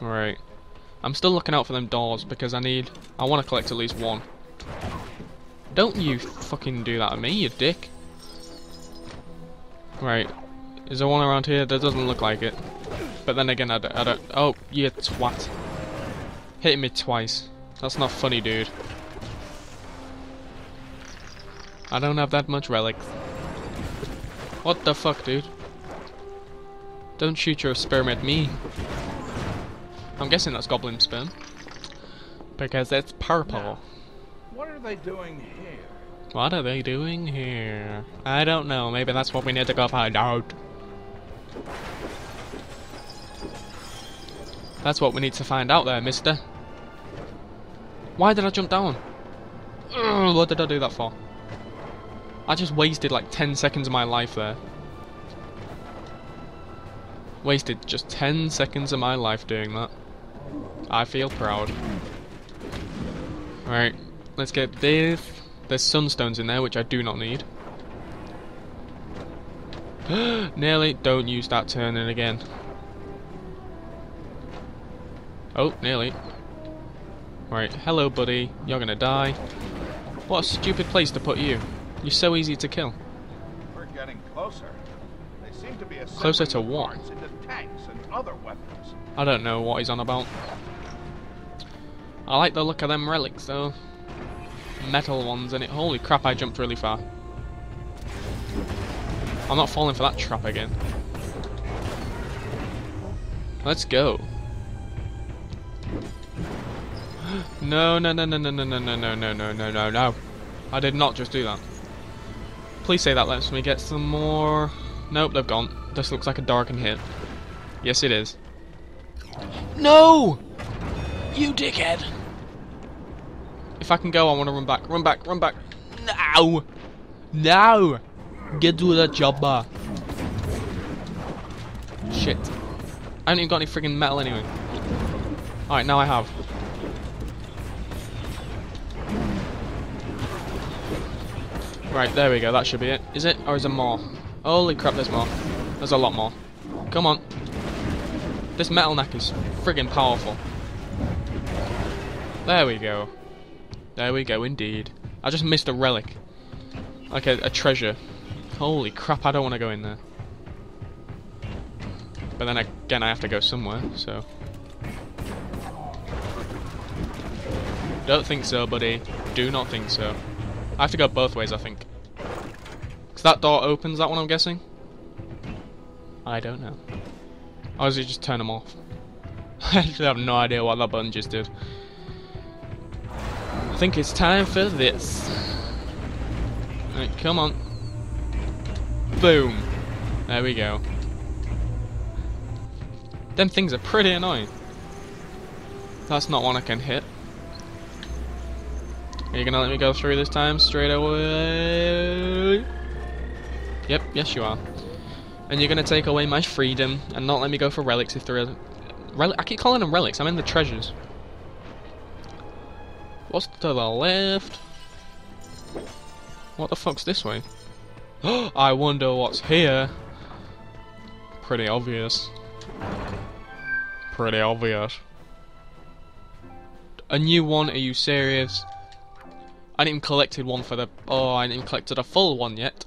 Right. I'm still looking out for them doors because I need... I want to collect at least one. Don't you fucking do that to me, you dick. Right. Is there one around here? That doesn't look like it. But then again, I don't... I don't oh, you twat. Hitting me twice. That's not funny, dude. I don't have that much relics. What the fuck, dude? Don't shoot your sperm at me. I'm guessing that's goblin sperm. Because it's purple. Now, what are they doing here? What are they doing here? I don't know. Maybe that's what we need to go find out. That's what we need to find out there, mister. Why did I jump down? Ugh, what did I do that for? I just wasted like 10 seconds of my life there. Wasted just 10 seconds of my life doing that. I feel proud. Alright, let's get this. There's sunstones in there, which I do not need. Nearly. Don't use that turning again. Oh, nearly. Right, hello buddy. You're gonna die. What a stupid place to put you. You're so easy to kill. We're getting closer. They seem to be Closer to what? Into tanks and other weapons. I don't know what he's on about. I like the look of them relics though. Metal ones and it. Holy crap, I jumped really far. I'm not falling for that trap again. Let's go. No, no, no, no, no, no, no, no, no, no, no, no, no, no. I did not just do that. Please say that lets me get some more... Nope, they've gone. This looks like a darkened hit. Yes, it is. No! You dickhead! If I can go, I want to run back. Run back, run back. Now! Now! Get to the chopper. Shit. I haven't even got any friggin' metal anyway. Alright, now I have. Right, there we go, that should be it. Is it? Or is there more? Holy crap, there's more. There's a lot more. Come on. This metal Knack is friggin' powerful. There we go. There we go, indeed. I just missed a relic. Like a, a treasure. Holy crap, I don't want to go in there. But then again, I have to go somewhere, so... Don't think so, buddy. Do not think so. I have to go both ways, I think. Because that door opens that one, I'm guessing? I don't know. Does it just turn them off? I actually have no idea what that button just did. I think it's time for this. Right, come on. Boom. There we go. Them things are pretty annoying. That's not one I can hit. Are you gonna let me go through this time straight away? Yep, yes you are. And you're gonna take away my freedom and not let me go for relics if there are... Rel I keep calling them relics, I'm in the treasures. What's to the left? What the fuck's this way? I wonder what's here. Pretty obvious. Pretty obvious. A new one? Are you serious? I didn't even collected one for the... Oh, I didn't even collected a full one yet.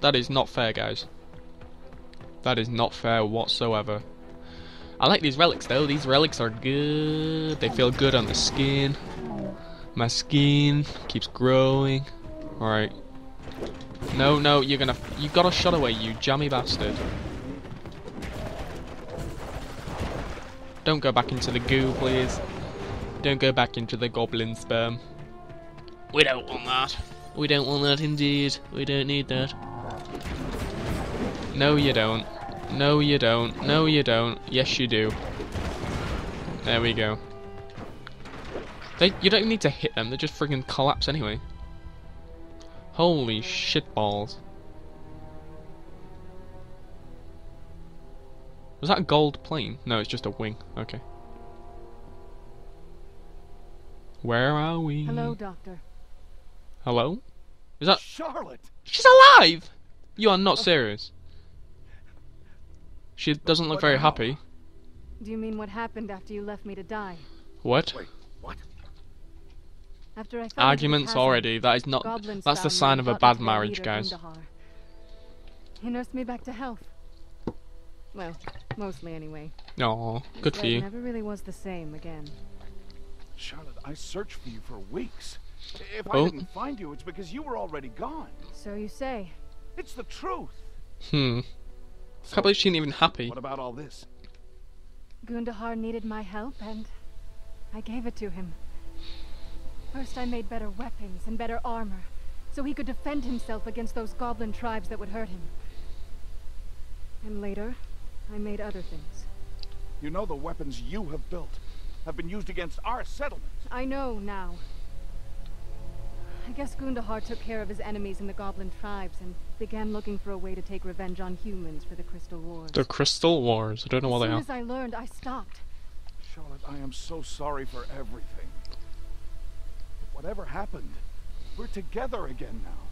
That is not fair, guys. That is not fair whatsoever. I like these relics, though. These relics are good. They feel good on the skin. My skin keeps growing. Alright. No, no, you're gonna... You got a shot away, you jammy bastard. Don't go back into the goo, please. Don't go back into the goblin sperm. We don't want that. We don't want that indeed. We don't need that. No you don't. No you don't. No you don't. Yes you do. There we go. They, you don't need to hit them, they just friggin' collapse anyway. Holy shit balls. Was that a gold plane? No, it's just a wing. Okay. Where are we? Hello, Doctor. Hello? Is that... Charlotte! She's alive! You are not serious. She doesn't look very happy. Do you mean what happened after you left me to die? What? Wait, what? After I fell into the Arguments chasm, already. That is not. goblins That's the sign of a bad marriage, guys. He nursed me back to health. Well, mostly anyway. Oh, good for Said you. Never really was the same again. Charlotte, I searched for you for weeks. If Oh. I didn't find you, it's because you were already gone. So you say. It's the truth. Hmm. Can't believe she ain't even happy. What about all this? Gundahar needed my help, and I gave it to him. First, I made better weapons and better armor, so he could defend himself against those goblin tribes that would hurt him. And later, I made other things. You know the weapons you have built have been used against our settlement. I know now. I guess Gundahar took care of his enemies in the goblin tribes and began looking for a way to take revenge on humans for the Crystal Wars. The Crystal Wars. I don't know what they soon are. as soon as I learned, I stopped. Charlotte, I am so sorry for everything. Whatever happened, we're together again now.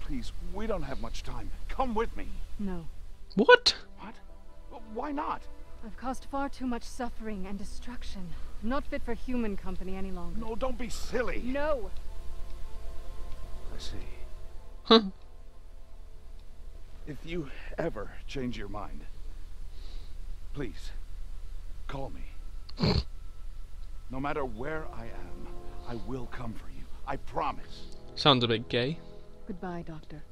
Please, we don't have much time. Come with me. No. What? What? Why not? I've caused far too much suffering and destruction. I'm not fit for human company any longer. No, don't be silly. No! I see. Huh. If you ever change your mind, please call me. no matter where I am, I will come for you. I promise. Sounds a bit gay. Goodbye, Doctor.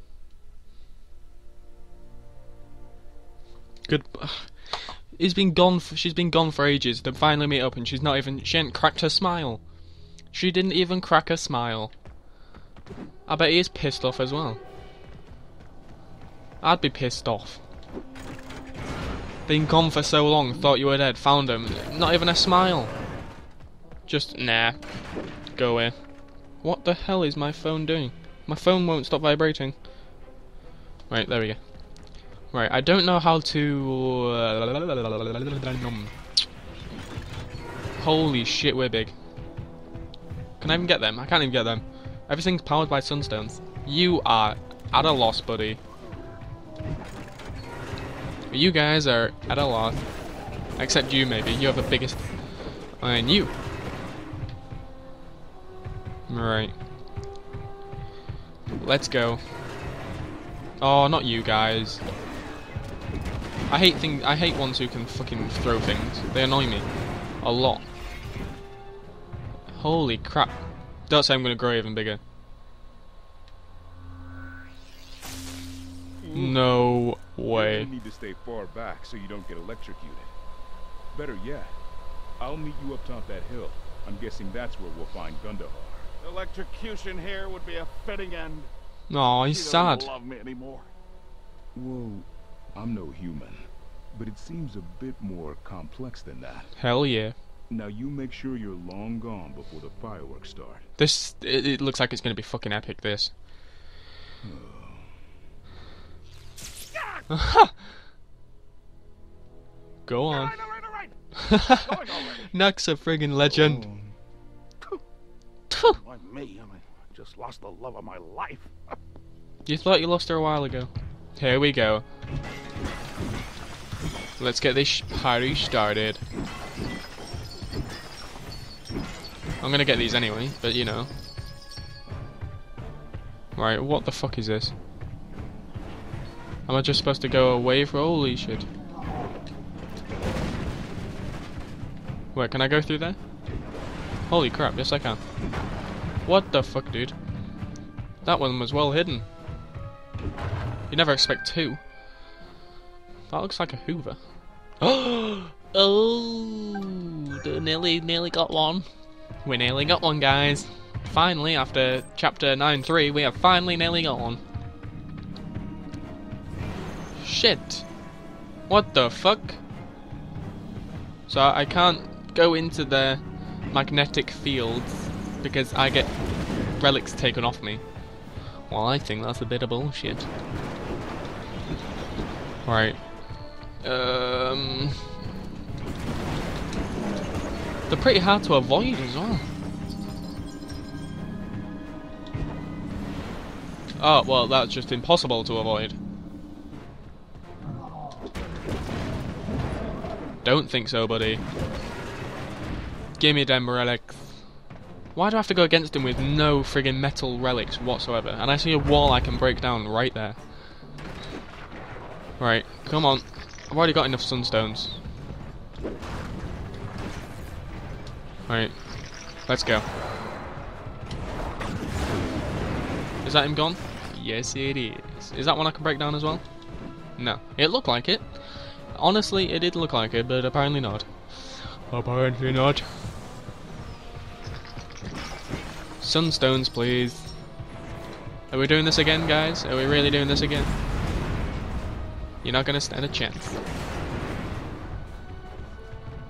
Good. Uh, he's been gone. For, she's been gone for ages. They finally meet up, and she's not even. She ain't cracked her smile. She didn't even crack a smile. I bet he is pissed off as well. I'd be pissed off. Been gone for so long, thought you were dead, found him. Not even a smile. Just nah. Go away. What the hell is my phone doing? My phone won't stop vibrating. Right, there we go. Right, I don't know how to. uh, Holy shit, we're big. Can I even get them? I can't even get them. Everything's powered by sunstones. You are at a loss, buddy. You guys are at a loss. Except you, maybe. You have the biggest. And you. Right. Let's go. Oh, not you guys. I hate things. I hate ones who can fucking throw things. They annoy me a lot. Holy crap! Don't say I'm gonna grow even bigger. No way. You need to stay far back so you don't get electrocuted. Better yet, I'll meet you up top that hill. I'm guessing that's where we'll find Gundahar. Electrocution here would be a fitting end. Aw, he's She doesn't sad. love me anymore. Well, I'm no human, but it seems a bit more complex than that. Hell yeah. Now you make sure you're long gone before the fireworks start. This it, it looks like it's gonna be fucking epic. This. Oh. Go on. Knack's a friggin' legend. Why me? I mean, I just lost the love of my life. You thought you lost her a while ago. Here we go. Let's get this party started. I'm gonna get these anyway, but you know. Right, what the fuck is this? Am I just supposed to go away for holy shit? Wait, can I go through there? Holy crap, yes I can. What the fuck, dude? That one was well hidden. You never expect two. That looks like a Hoover. oh, nearly, nearly got one. We nearly got one, guys. Finally, after chapter 9-3, we have finally nearly got one. Shit. What the fuck? So I can't go into the magnetic fields because I get relics taken off me. Well, I think that's a bit of bullshit. Right. Um. They're pretty hard to avoid as well. Oh, well, that's just impossible to avoid. Don't think so, buddy. Gimme them relics. Why do I have to go against him with no friggin' metal relics whatsoever? And I see a wall I can break down right there. Right, come on. I've already got enough sunstones. Right, let's go. Is that him gone? Yes, it is. Is that one I can break down as well? No. It looked like it. Honestly, it did look like it, but apparently not. Apparently not. Sunstones, please. Are we doing this again, guys? Are we really doing this again? You're not gonna stand a chance.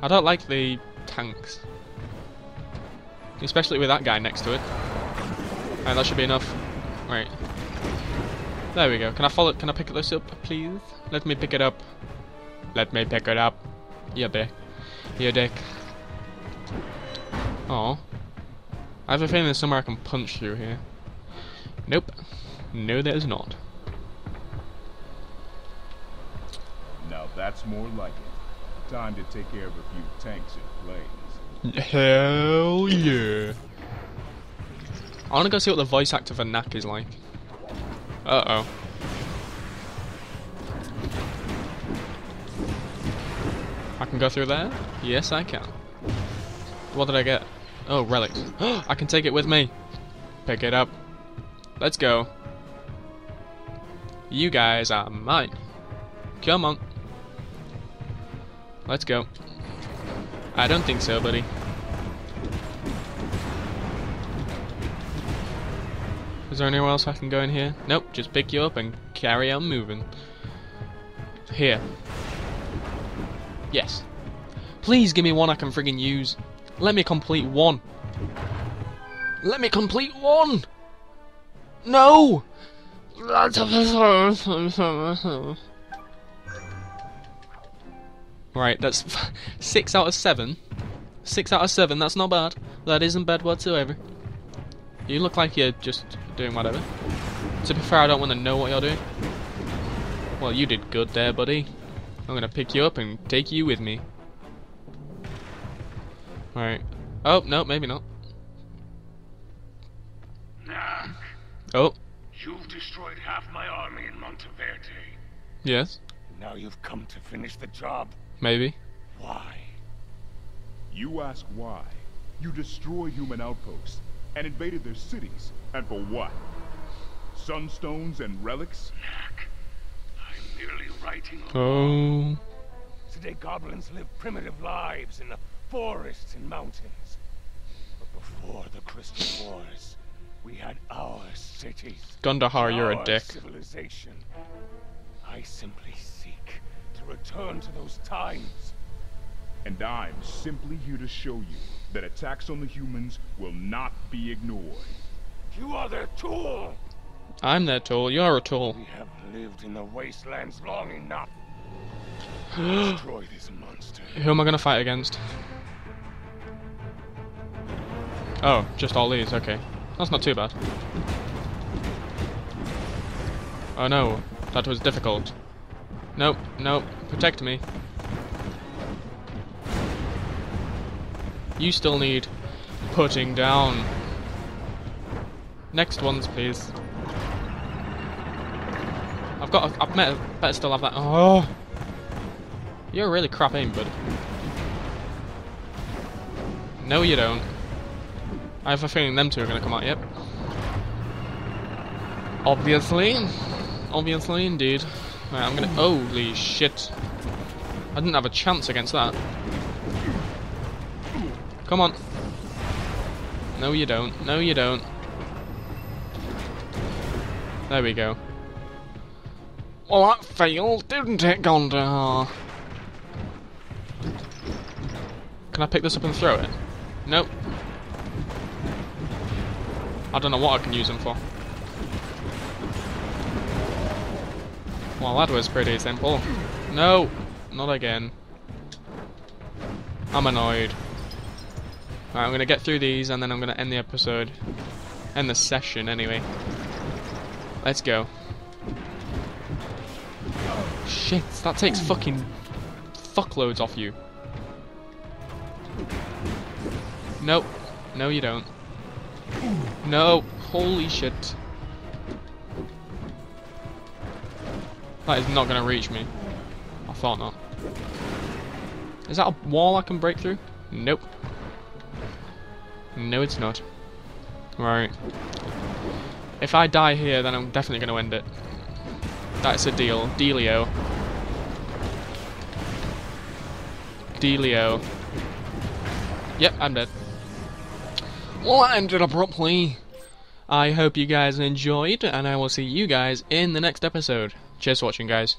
I don't like the tanks. Especially with that guy next to it. Right, that should be enough. Right. There we go. Can I follow can I pick this up, please? Let me pick it up. Let me pick it up. You dick. You dick. Oh. I have a feeling there's somewhere I can punch through here. Nope. No, there's not. Now that's more like it. Time to take care of a few tanks and planes. Hell yeah. I wanna go see what the voice actor for Knack is like. Uh oh. I can go through there? Yes, I can. What did I get? Oh, relics. I can take it with me. Pick it up. Let's go. You guys are mine. Come on. Let's go. I don't think so, buddy. Is there anywhere else I can go in here? Nope, just pick you up and carry on moving. Here. Yes. Please give me one I can friggin' use. Let me complete one. Let me complete one! No! Right, that's six out of seven. Six out of seven, that's not bad. That isn't bad whatsoever. You look like you're just doing whatever. To be fair, I don't want to know what you're doing. Well, you did good there, buddy. I'm gonna pick you up and take you with me. Alright. Oh, no, maybe not. Nah, Oh, you've destroyed half my army in Monteverde. yes, Now you've come to finish the job. maybe. Why? You ask why. You destroy human outposts and invaded their cities. And for what? Sunstones and relics? Knack, I'm merely writing a Oh, Today goblins live primitive lives in the forests and mountains. But before the Crystal Wars, we had our cities. Gundahar, you're a our dick. Civilization. I simply seek to return to those times. And I'm simply here to show you that attacks on the humans will not be ignored. You are their tool. I'm their tool, you're a tool. We have lived in the wastelands long enough. Destroy this monster. Who am I gonna fight against? Oh, just all these, okay. That's not too bad. Oh no, that was difficult. Nope, nope, protect me. You still need putting down. Next ones, please. I've got. A, I've met. Better still have that. Oh, you're really crap aim, bud. No, you don't. I have a feeling them two are going to come out, yep. Obviously. Obviously, indeed. Right, I'm going to... Holy shit. I didn't have a chance against that. Come on. No, you don't. No, you don't. There we go. Well, that failed, didn't it, Gondar? Can I pick this up and throw it? Nope. I don't know what I can use them for. Well, that was pretty simple. No! Not again. I'm annoyed. Right, I'm gonna get through these and then I'm gonna end the episode. End the session, anyway. Let's go. Shit, that takes fucking fuckloads off you. Nope. No, you don't. No. Holy shit. That is not going to reach me. I thought not. Is that a wall I can break through? Nope. No, it's not. Right. If I die here, then I'm definitely going to end it. That's a deal. Dealio. Dealio. Yep, I'm dead. Well, that ended abruptly. I hope you guys enjoyed, and I will see you guys in the next episode. Cheers for watching, guys.